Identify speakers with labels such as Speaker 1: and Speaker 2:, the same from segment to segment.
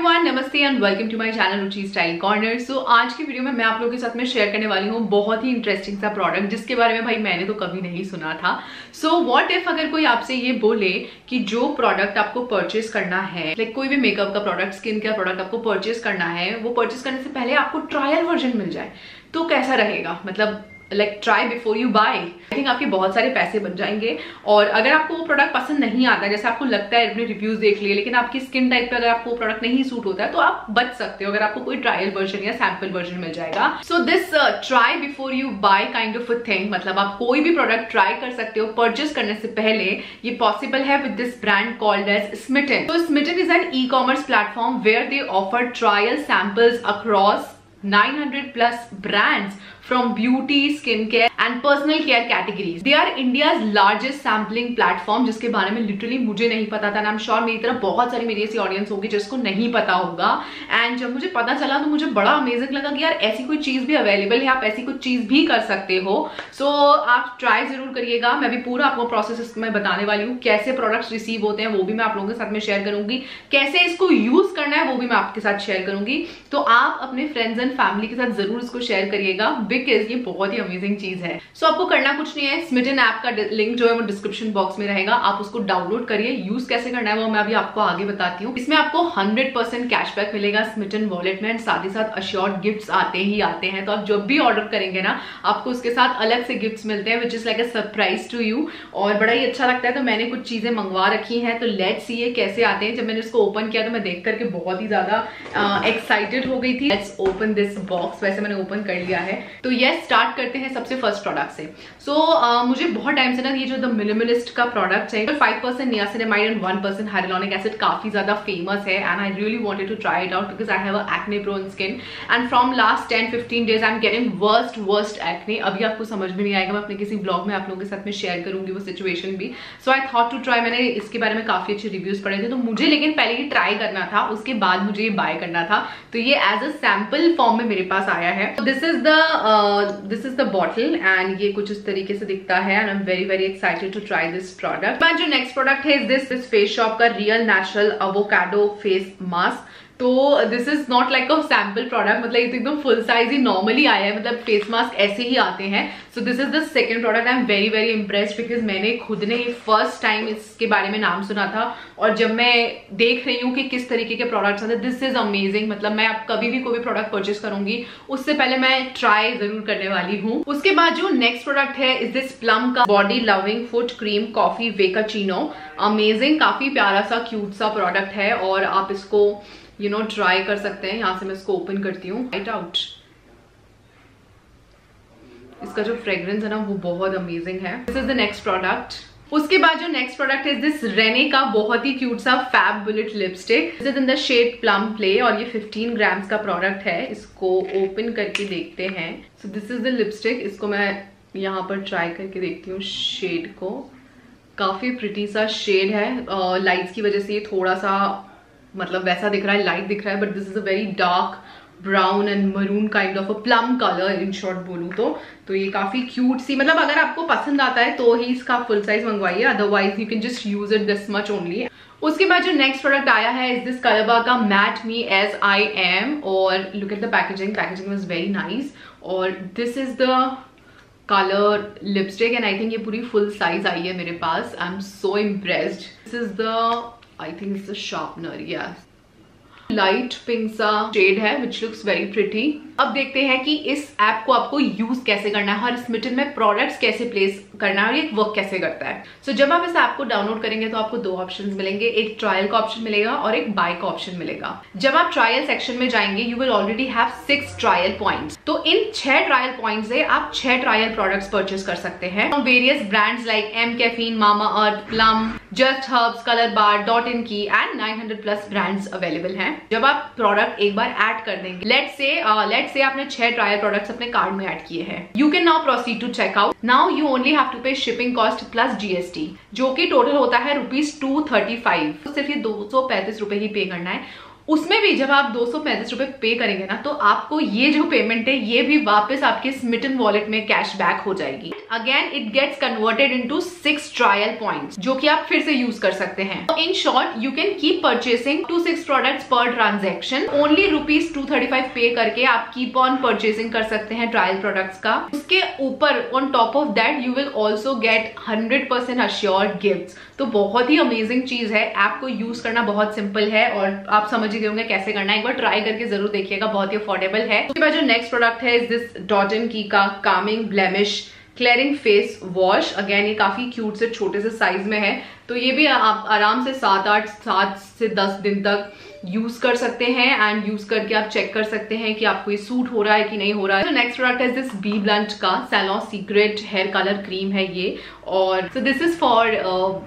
Speaker 1: Everyone नमस्ते and welcome to my channel Ruchi style corner so आज की video में मैं आप लोगों के साथ में शेयर करने वाली हूँ बहुत ही इंटरेस्टिंग सा प्रोडक्ट जिसके बारे में भाई मैंने तो कभी नहीं सुना था। सो व्हाट इफ़ अगर कोई आपसे ये बोले कि जो प्रोडक्ट आपको परचेस करना है लाइक like कोई भी मेकअप का प्रोडक्ट स्किन केयर प्रोडक्ट आपको परचेस करना है, वो परचेस करने से पहले आपको ट्रायल वर्जन मिल जाए तो कैसा रहेगा? मतलब like try before you buy I think आपके बहुत सारे पैसे बन जाएँगे। और अगर आपको वो प्रोडक्ट पसंद नहीं आता, जैसे आपको लगता है अपने रिव्यूज़ देख लिए, लेकिन आपकी स्किन टाइप पे अगर आपको प्रोडक्ट नहीं सूट होता है तो आप बच सकते हो, अगर आपको कोई ट्रायल वर्जन या सैंपल वर्जन मिल जाएगा। So this try before you buy kind of thing मतलब आप कोई भी प्रोडक्ट ट्राई कर सकते हो परचेस करने से पहले, ये पॉसिबल है with this brand called as Smitten तो Smitten is an e commerce platform where they offer trial samples across 900 plus brands from beauty, skincare and personal care categories. They are India's largest sampling platform जिसके बारे में literally मुझे नहीं पता था। ना sure मेरी तरफ़ बहुत सारी मेरी ऐसी ऑडियंस होगी जिसको नहीं पता होगा। एंड जब मुझे पता चला तो मुझे बड़ा अमेजिंग लगा कि यार ऐसी कोई चीज़ भी अवेलेबल है। आप ऐसी कोई चीज़ भी कर सकते हो। सो so, आप ट्राई ज़रूर करिएगा। मैं भी पूरा आपको प्रोसेस मैं बताने वाली हूँ। कैसे प्रोडक्ट्स रिसीव होते हैं वो भी मैं आप लोगों के साथ में शेयर करूँगी। कैसे इसको यूज़ करना है वो भी मैं आपके साथ शेयर करूँगी। तो आप अपने फ्रेंड्स एंड फैमिली के साथ ज़रूर इसको शेयर करिएगा। बिकॉज़ ये बहुत ही अमेजिंग चीज़ है। सो so, आपको करना कुछ नहीं है। स्मिटन ऐप का लिंक जो है वो डिस्क्रिप्शन बॉक्स में रहेगा। आप उसको डाउनलोड करिए। यूज़ कैसे करना है वो मैं अभी आपको आगे बताती हूँ। इसमें आपको हंड्रेड परसेंट कैशबैक मिलेगा स्मिटन वॉलेट में साथ ही साथ अश्योर्ड गिफ्ट आते ही आते हैं। तो आप जब भी ऑर्डर करेंगे ना आपको उसके साथ अलग से गिफ्ट मिलते हैं which is like a surprise to you और बड़ा ही अच्छा लगता है। तो मैंने कुछ चीज़ें मंगवा रखी हैं। तो लेट सी ये कैसे आते हैं। जब मैंने इसको ओपन किया तो मैं देख करके बहुत ही ज़्यादा एक्साइटेड हो गई थी। लेट्स ओपन दिस बॉक्स वैसे मैंने ओपन कर लिया है। तो ये स्टार्ट करते हैं सबसे फ़र्स्ट प्रोडक्ट से। सो so, uh, मुझे बहुत टाइम से ना ये जो द मिनिमलिस्ट का प्रोडक्ट है five percent niacinamide and one percent hyaluronic acid काफ़ी ज़्यादा फ़ेमस है and I really wanted to try it out because I have acne prone skin and from last ten fifteen days I am getting worst worst acne अभी आपको समझ में नहीं आएगा मैं अपने किसी ब्लॉग में आप लोगों के साथ में शेयर करूँगी वो सिचुएशन भी। So I thought to try मैंने इसके बारे में काफ़ी अच्छे रिव्यूज़ पढ़े थे तो मुझे लेकिन पहले ये ट्राई करना था उसके बाद मुझे ये बाय करना था। तो ये एज अ सैंपल फॉर्म में मेरे पास आया है। This is the this is the bottle and ये कुछ इस तरीके से दिखता है and I am very very excited to try this product जो नेक्स्ट प्रोडक्ट है दिस फेस शॉप का real natural avocado face mask तो this is not like a sample product मतलब ये तो एकदम फुल साइज़ ही नॉर्मली आया है मतलब फेस मास्क ऐसे ही आते हैं। So this is the second product I am very very impressed because मैंने खुद ने फ़र्स्ट टाइम इसके बारे में नाम सुना था। और जब मैं देख रही हूँ कि किस तरीके के प्रोडक्ट्स आते हैं दिस इज़ अमेजिंग मतलब मैं अब कभी भी कोई भी प्रोडक्ट परचेज करूँगी, उससे पहले मैं ट्राई ज़रूर करने वाली हूँ। उसके बाद जो नेक्स्ट प्रोडक्ट है इज़ दिस प्लम का body loving foot cream coffee wakeccino amazing काफ़ी प्यारा सा क्यूट सा प्रोडक्ट है। और आप इसको यू नो ट्राई कर सकते हैं। यहाँ से मैं इसको ओपन करती हूँ। राइट आउट इसका जो फ्रेग्रेंस है ना वो बहुत अमेजिंग है। This is the next product उसके बाद जो नेक्स्ट प्रोडक्ट है दिस रेने का बहुत ही क्यूट सा fab bullet lipstick this is in the shade plum play और ये 15 ग्राम्स का प्रोडक्ट है। इसको ओपन करके देखते हैं। So this is the lipstick इसको मैं यहाँ पर ट्राई करके देखती हूँ शेड को। काफ़ी प्रिटी सा शेड है। लाइट्स uh, की वजह से ये थोड़ा सा मतलब वैसा दिख रहा है लाइट दिख रहा है but this is a very dark brown and maroon kind of a plum colour in short बोलूँ तो। तो ये काफ़ी क्यूट सी मतलब अगर आपको पसंद आता है तो ही इसका full size मंगवाइए otherwise you can just use it this much only उसके बाद जो नेक्स्ट प्रोडक्ट आया है इज़ दिस कलबा का matte me as I am और look at the packaging packaging was very nice और this is the colour lipstick and I think ये पूरी फुल साइज़ आई है मेरे पास। I am so impressed this is the I think it's a sharpener, Yes, Light pink shade hai, which looks very pretty. अब देखते हैं कि इस ऐप को आपको यूज़ कैसे करना है और स्मिटन में प्रोडक्ट्स कैसे प्लेस करना है और ये वर्क कैसे करता है। सो so, जब आप इस ऐप को डाउनलोड करेंगे तो आपको दो ऑप्शन मिलेंगे एक ट्रायल का ऑप्शन मिलेगा और एक बाय का ऑप्शन मिलेगा। जब आप ट्रायल सेक्शन में जाएँगे you will already have six trial points तो इन छह ट्रायल पॉइंट से आप छह ट्रायल प्रोडक्ट्स परचेस कर सकते हैं। Various brands like mCaffeine Mamaearth Plum Just Herbs Colorbar Dot and Key and 900 plus brands available हैं। जब आप प्रोडक्ट एक बार ऐड कर देंगे लेट से लेट से आपने छह ट्रायल प्रोडक्ट्स अपने कार्ड में ऐड किए हैं। You can now proceed to check out now you only have to pay shipping cost plus GST जो कि टोटल होता है रुपीज़ टू थर्टी फाइव सिर्फ़ ये दो सौ पैंतीस रुपए ही पे करना है। उसमें भी जब आप दो सौ पे करेंगे ना तो आपको ये जो पेमेंट है, ये भी वापस आपके स्मिटन वॉलेट में कैश बैक हो जाएगी। Again it gets converted into six trial points जो कि आप फिर से यूज़ कर सकते हैं। In short you can keep purchasing to six products per transaction only rupees two thirty five pay करके आप कीप ऑन परचेसिंग कर सकते हैं ट्रायल प्रोडक्ट्स का। उसके ऊपर on top of that you will also get hundred percent assured gift तो बहुत ही अमेजिंग चीज़ है। ऐप को यूज़ करना बहुत सिंपल है और आप समझ ही होंगे कैसे करना है। एक बार ट्राई करके ज़रूर देखिएगा, बहुत ही अफोर्डेबल है। उसके बाद जो नेक्स्ट प्रोडक्ट है is this Dot and Key का calming blemish clearing face wash again ये काफ़ी क्यूट से, छोटे से साइज़ में है। तो ये भी आप आराम से सात आठ, सात से दस दिन तक यूज़ कर सकते हैं एंड यूज़ करके आप चेक कर सकते हैं कि आपको ये सूट हो रहा है कि नहीं हो रहा है। तो नेक्स्ट प्रोडक्ट है दिस बी ब्लंट का salon secret hair colour cream है ये। और सो दिस इज़ फॉर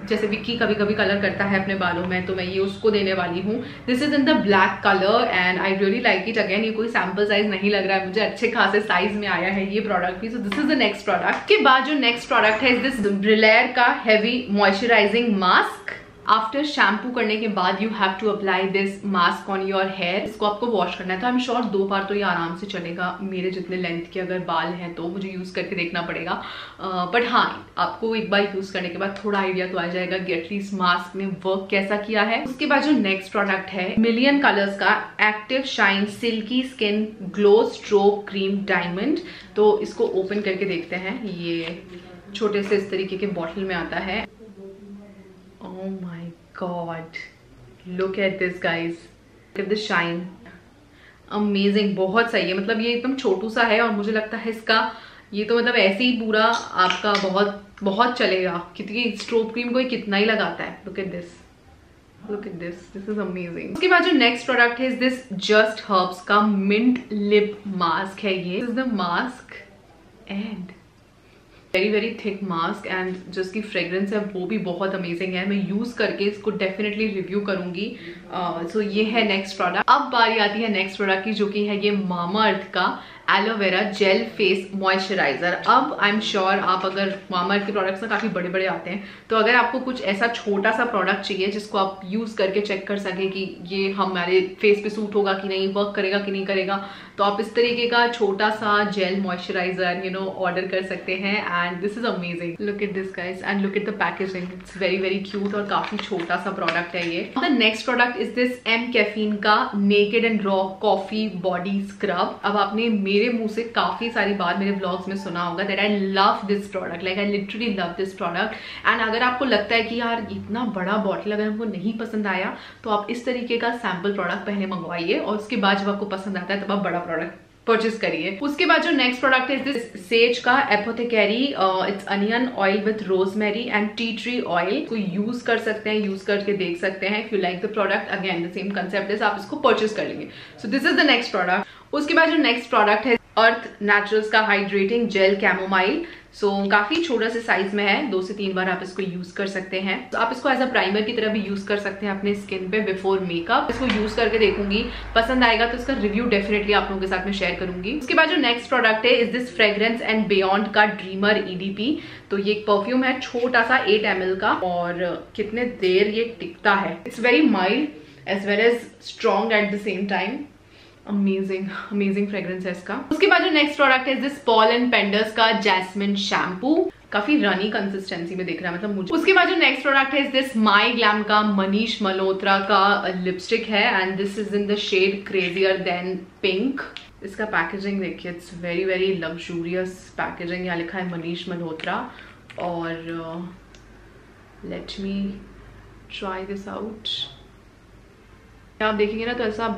Speaker 1: जैसे विक्की कभी कभी कलर करता है अपने बालों में तो मैं ये उसको देने वाली हूँ। This is in the black colour and I really like it again ये कोई सैंपल साइज़ नहीं लग रहा है। मुझे अच्छे खासे साइज़ में आया है ये प्रोडक्ट भी। So this is the next product के बाद जो नेक्स्ट प्रोडक्ट है दिस ब्रिलेयर का heavy moisturising mask after shampoo करने के बाद you have to apply this mask on your hair इसको आपको वॉश करना है। तो आई एम श्योर दो बार तो ये आराम से चलेगा। मेरे जितने लेंथ के अगर बाल हैं तो मुझे यूज़ करके देखना पड़ेगा। बट uh, हाँ आपको एक बार यूज़ करने के बाद थोड़ा आइडिया तो आ जाएगा कि एटलीस्ट मास्क ने वर्क कैसा किया है। उसके बाद जो नेक्स्ट प्रोडक्ट है मिलियन कलर्स का active shine silky skin glow stroke cream diamond तो इसको ओपन करके देखते हैं। ये छोटे से इस तरीके के बॉटल में आता है। Oh my god. Look at this, guys. Look at the shine. Amazing बहुत सही है. मतलब ये एकदम छोटू सा है और मुझे लगता है इसका, ये तो मतलब ऐसे ही पूरा आपका बहुत बहुत चलेगा. क्योंकि स्ट्रोप क्रीम कोई कितना ही लगाता है. Look at this look at this this is amazing उसके बाद जो नेक्स्ट प्रोडक्ट है दिस जस्ट हर्ब्स का मिंट लिप मास्क है ये. Is the mask and very very thick mask and जो इसकी फ्रेग्रेंस है वो भी बहुत अमेजिंग है। मैं यूज़ करके इसको डेफिनेटली रिव्यू करूँगी। सो uh, so ये है नेक्स्ट प्रोडक्ट अब बारी आती है नेक्स्ट प्रोडक्ट की जो कि है ये मामा अर्थ का। एलोवेरा जेल फेस मॉइस्चराइजर अब आई एम श्योर आप अगर मामर के प्रोडक्ट्स ना काफ़ी बड़े बड़े आते हैं तो अगर आपको कुछ ऐसा छोटा सा प्रोडक्ट चाहिए जिसको आप यूज़ करके चेक कर सकें कि ये हमारे फेस पे सूट होगा कि नहीं वर्क करेगा कि नहीं करेगा तो आप इस तरीके का छोटा सा gel moisturiser you know order कर सकते हैं and this is amazing look it this guys and look it the packaging it's very very cute और काफ़ी छोटा सा प्रोडक्ट है ये. The next product is this mCaffeine का naked and raw coffee body scrub अब आपने मेरे मुँह से काफ़ी सारी बार मेरे ब्लॉग्स में सुना होगा that I love this product like I literally love this product and अगर आपको लगता है कि यार इतना बड़ा बॉटल अगर हमको नहीं पसंद आया तो आप इस तरीके का सैंपल प्रोडक्ट पहले मंगवाइए और उसके बाद जब आपको पसंद आता है, तब आप बड़ा प्रोडक्ट परचेज करिए। उसके बाद जो नेक्स्ट प्रोडक्ट है दिस सेज का Apothecary it's onion oil with rosemary and tea tree oil को यूज़ कर सकते हैं यूज़ करके देख सकते हैं। If you like the product again the same concept is आप इसको परचेस कर लेंगे। So this is the next product उसके बाद जो नेक्स्ट प्रोडक्ट है अर्थ नेचुरल्स का hydrating gel chamomile so so, काफ़ी छोटा से साइज़ में है दो से तीन बार आप इसको यूज़ कर सकते हैं। तो आप इसको एज अ प्राइमर की तरह भी यूज़ कर सकते हैं अपने स्किन पे बिफोर मेकअप इसको यूज़ करके देखूँगी पसंद आएगा तो इसका रिव्यू डेफिनेटली आप लोगों के साथ में शेयर करूँगी। उसके बाद जो नेक्स्ट प्रोडक्ट है is this Fragrance and Beyond का ड्रीमर ईडीपी तो ये एक परफ्यूम है छोटा सा एट एम का और कितने देर ये टिकता है। It's very mild as well as strong at the same time amazing amazing fragrance है इसका उसके बाद जो नेक्स्ट प्रोडक्ट है दिस पॉल एंड पेंडर्स का जैस्मिन शैम्पू काफ़ी रनी कंसिस्टेंसी में दिख रहा है मतलब मुझे। उसके बाद जो नेक्स्ट प्रोडक्ट है दिस माई ग्लैम का मनीष मल्होत्रा का लिपस्टिक है and this is in the shade crazier than pink इसका पैकेजिंग देखिए it's very very luxurious packaging यहाँ लिखा है मनीष मल्होत्रा और let me try this out आप देखेंगे ना तो ऐसा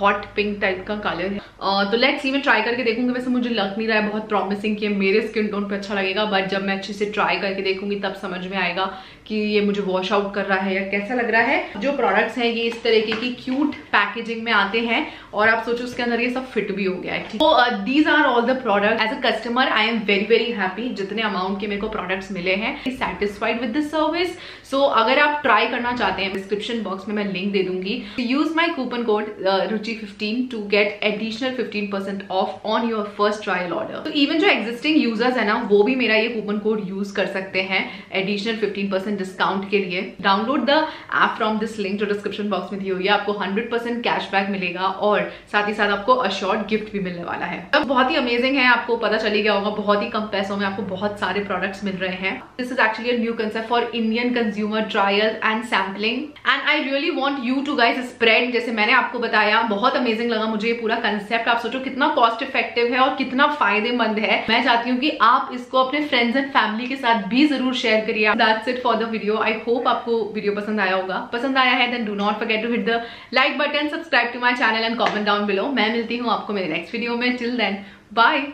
Speaker 1: हॉट पिंक टाइप का कलर है। Uh, तो लेट्स सी मैं ट्राई करके देखूँगी। वैसे मुझे लग नहीं रहा है बहुत प्रॉमिसिंग कि मेरे स्किन टोन पे अच्छा लगेगा बट जब मैं अच्छे से ट्राई करके देखूँगी तब समझ में आएगा कि ये मुझे वॉश आउट कर रहा है या कैसा लग रहा है। जो प्रोडक्ट्स हैं ये इस तरीके की क्यूट पैकेजिंग में आते हैं। और आप सोचो उसके अंदर ये सब फिट भी हो गया है तो these are all the product as a customer I am very very happy जितने अमाउंट के मेरे को प्रोडक्ट्स मिले हैं. Satisfied with this service so अगर आप ट्राई करना चाहते हैं डिस्क्रिप्शन बॉक्स में मैं लिंक दे दूँगी. Use my coupon code Ruchi 15 to get additional 15% off on your first trial order तो इवन जो एक्जिस्टिंग यूज़र्स है ना, वो भी मेरा ये कूपन कोड यूज़ कर सकते हैं एडिशनल 15% डिस्काउंट के लिए. Download the app from this link जो डिस्क्रिप्शन बॉक्स में दी हुई है. आपको 100% कैशबैक मिलेगा और साथ ही साथ आपको अशोर्ड गिफ्ट भी मिलने वाला है। अब बहुत ही अमेजिंग है, आपको पता चली गया होगा, बहुत ही कम पैसों में आपको बहुत सारे प्रोडक्ट्स मिल रहे हैं। This is actually new concept for Indian consumer trial and sampling and I really want you to guys spread जैसे मैंने आपको बताया, बहुत अमेजिंग लगा मुझे ये पूरा कंसेप्ट आप सोचो कितना कॉस्ट इफ़ेक्टिव है और कितना फ़ायदेमंद है। मैं चाहती हूँ कि आप इसको अपने फ्रेंड्स एंड फैमिली के साथ भी ज़रूर शेयर करिए। That's it for the video I hope आपको वीडियो पसंद आया होगा। पसंद आया है then do not forget to hit the like button subscribe to my channel and comment down below मैं मिलती हूँ आपको मेरे नेक्स्ट वीडियो में. Chill then bye